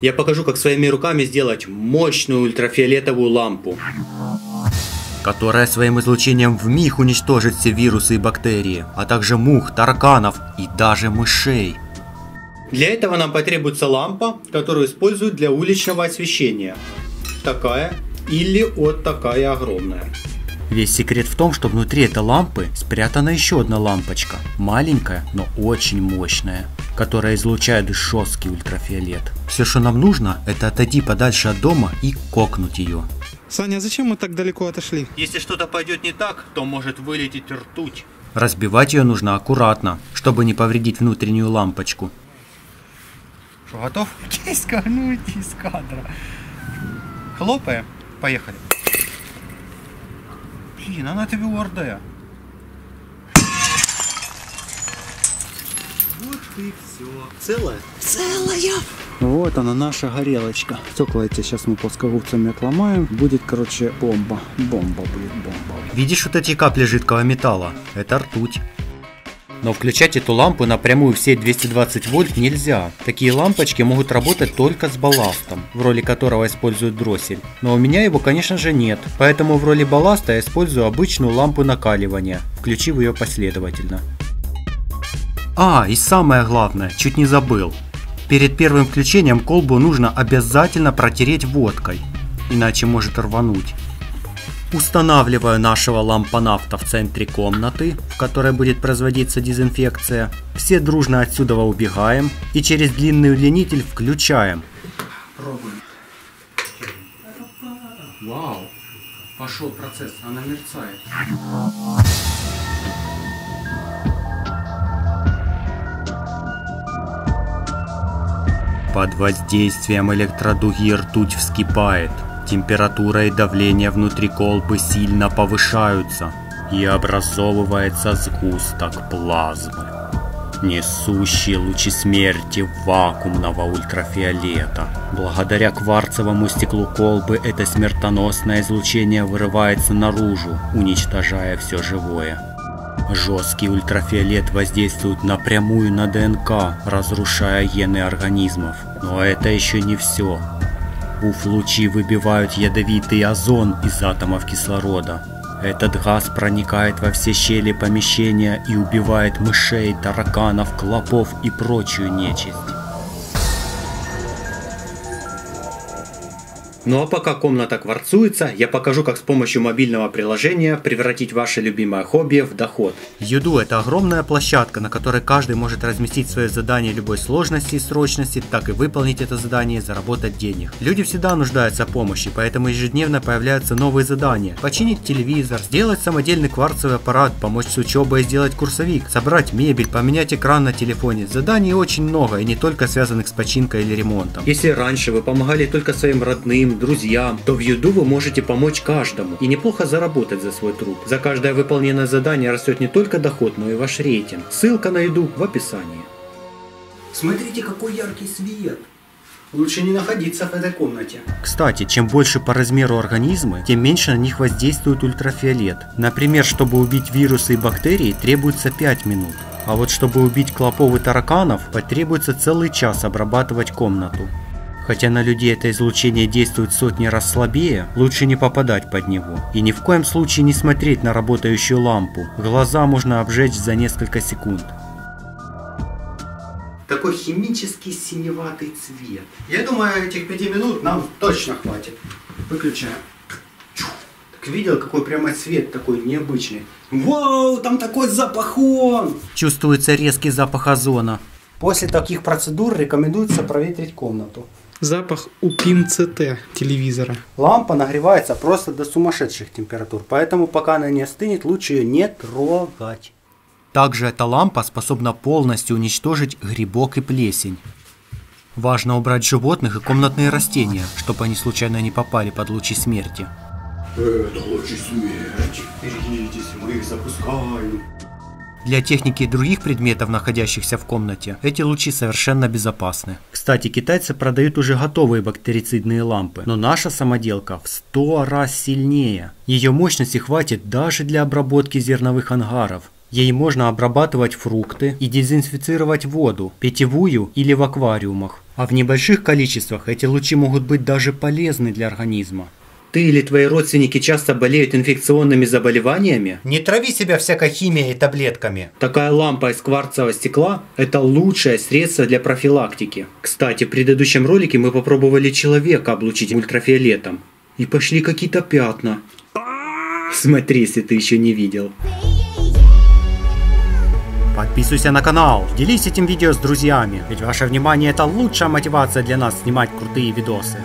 Я покажу, как своими руками сделать мощную ультрафиолетовую лампу. которая своим излучением в миг уничтожит все вирусы и бактерии, а также мух, тараканов и даже мышей. Для этого нам потребуется лампа, которую используют для уличного освещения. Такая или вот такая огромная. Весь секрет в том, что внутри этой лампы спрятана еще одна лампочка, маленькая, но очень мощная, которая излучает жесткий ультрафиолет. Все, что нам нужно, это отойти подальше от дома и кокнуть ее. Саня, а зачем мы так далеко отошли? Если что-то пойдет не так, то может вылететь ртуть. Разбивать ее нужно аккуратно, чтобы не повредить внутреннюю лампочку. Что, готов? Скануть из кадра. Хлопаем. Поехали. Блин, она твердая. Вот и все. Целая? Вот она, наша горелочка. Стекла эти сейчас мы плоскогубцами отломаем. Будет, короче, бомба. Бомба будет, бомба. Видишь вот эти капли жидкого металла? Это ртуть. Но включать эту лампу напрямую в сеть 220 вольт нельзя. Такие лампочки могут работать только с балластом, в роли которого используют дроссель. Но у меня его, конечно же, нет, поэтому в роли балласта я использую обычную лампу накаливания, включив ее последовательно. А, и самое главное, чуть не забыл. Перед первым включением колбу нужно обязательно протереть водкой, иначе может рвануть. Устанавливаю нашего лампонавта в центре комнаты, в которой будет производиться дезинфекция. Все дружно отсюда убегаем и через длинный удлинитель включаем. Пробуем. Вау, пошел процесс, она мерцает. Под воздействием электродуги ртуть вскипает. Температура и давление внутри колбы сильно повышаются, и образовывается сгусток плазмы, несущий лучи смерти вакуумного ультрафиолета. Благодаря кварцевому стеклу колбы это смертоносное излучение вырывается наружу, уничтожая все живое. Жесткий ультрафиолет воздействует напрямую на ДНК, разрушая гены организмов. Но это еще не все. Уф-лучи выбивают ядовитый озон из атомов кислорода. Этот газ проникает во все щели помещения и убивает мышей, тараканов, клопов и прочую нечисть. Ну а пока комната кварцуется, я покажу, как с помощью мобильного приложения превратить ваше любимое хобби в доход. Юду – это огромная площадка, на которой каждый может разместить свое задание любой сложности и срочности, так и выполнить это задание и заработать денег. Люди всегда нуждаются в помощи, поэтому ежедневно появляются новые задания. Починить телевизор, сделать самодельный кварцевый аппарат, помочь с учебой и сделать курсовик, собрать мебель, поменять экран на телефоне. Заданий очень много и не только связанных с починкой или ремонтом. Если раньше вы помогали только своим родным, друзьям, то в Юду вы можете помочь каждому и неплохо заработать за свой труд. За каждое выполненное задание растет не только доход, но и ваш рейтинг. Ссылка на Юду в описании. Смотрите, какой яркий свет! Лучше не находиться в этой комнате. Кстати, чем больше по размеру организмы, тем меньше на них воздействует ультрафиолет. Например, чтобы убить вирусы и бактерии требуется 5 минут. А вот чтобы убить клопов и тараканов, потребуется целый час обрабатывать комнату. Хотя на людей это излучение действует сотни раз слабее, лучше не попадать под него. И ни в коем случае не смотреть на работающую лампу. Глаза можно обжечь за несколько секунд. Такой химический синеватый цвет. Я думаю, этих пяти минут нам точно хватит. Выключаем. Так видел, какой прямо цвет такой необычный. Вау, там такой запахон! Чувствуется резкий запах озона. После таких процедур рекомендуется проветрить комнату. Запах УПИН ЦТ телевизора. Лампа нагревается просто до сумасшедших температур, поэтому пока она не остынет, лучше ее не трогать. Также эта лампа способна полностью уничтожить грибок и плесень. Важно убрать животных и комнатные растения, чтобы они случайно не попали под лучи смерти. Это лучи смерти. Берегитесь, мы их запускаем. Для техники и других предметов, находящихся в комнате, эти лучи совершенно безопасны. Кстати, китайцы продают уже готовые бактерицидные лампы, но наша самоделка в 100 раз сильнее. Ее мощности хватит даже для обработки зерновых ангаров. Ей можно обрабатывать фрукты и дезинфицировать воду, питьевую или в аквариумах. А в небольших количествах эти лучи могут быть даже полезны для организма. Ты или твои родственники часто болеют инфекционными заболеваниями? Не трави себя всякой химией и таблетками. Такая лампа из кварцевого стекла – это лучшее средство для профилактики. Кстати, в предыдущем ролике мы попробовали человека облучить ультрафиолетом. И пошли какие-то пятна. Смотри, если ты еще не видел. Подписывайся на канал, делись этим видео с друзьями, ведь ваше внимание это лучшая мотивация для нас снимать крутые видосы.